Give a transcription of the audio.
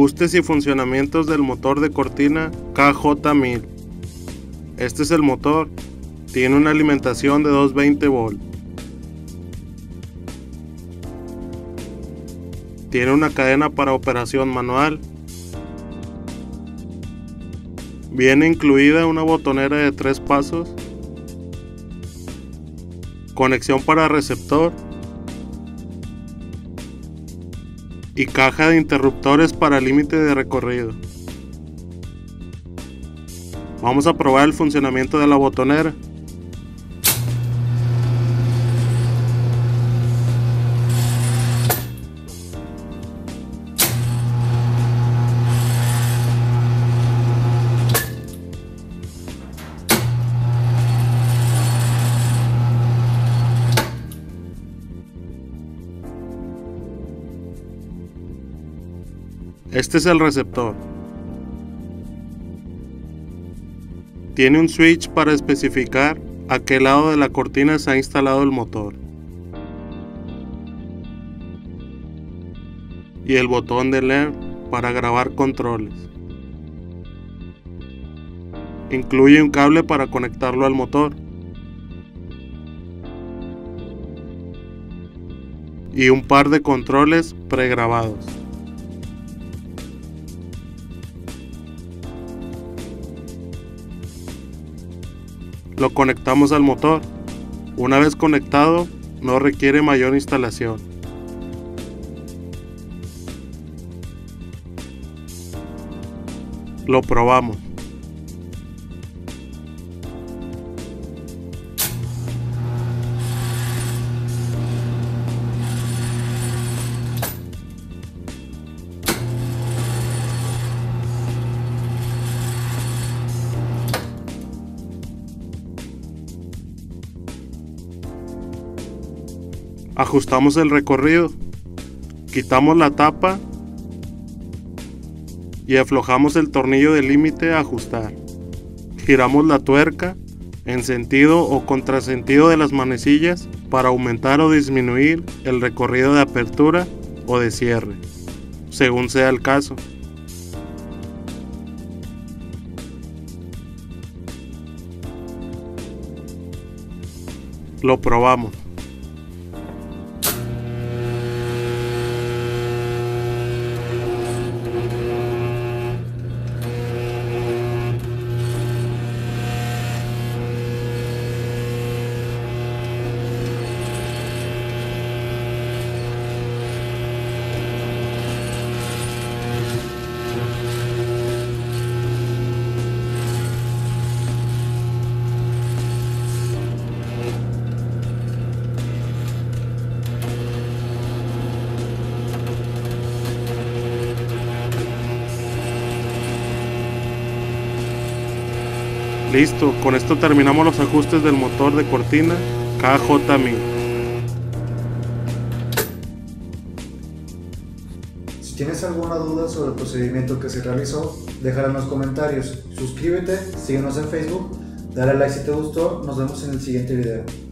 Ajustes y funcionamientos del motor de cortina KJ1000. Este es el motor. Tiene una alimentación de 220 volts. Tiene una cadena para operación manual. Viene incluida una botonera de tres pasos. Conexión para receptor. Y caja de interruptores para límite de recorrido. Vamos a probar el funcionamiento de la botonera. Este es el receptor. Tiene un switch para especificar a qué lado de la cortina se ha instalado el motor. Y el botón de LED para grabar controles. Incluye un cable para conectarlo al motor. Y un par de controles pregrabados. Lo conectamos al motor. Una vez conectado, no requiere mayor instalación. Lo probamos. Ajustamos el recorrido, quitamos la tapa y aflojamos el tornillo de límite a ajustar. Giramos la tuerca en sentido o contrasentido de las manecillas para aumentar o disminuir el recorrido de apertura o de cierre, según sea el caso. Lo probamos. Listo, con esto terminamos los ajustes del motor de cortina KJ1000. Si tienes alguna duda sobre el procedimiento que se realizó, déjala en los comentarios. Suscríbete, síguenos en Facebook, dale like si te gustó, nos vemos en el siguiente video.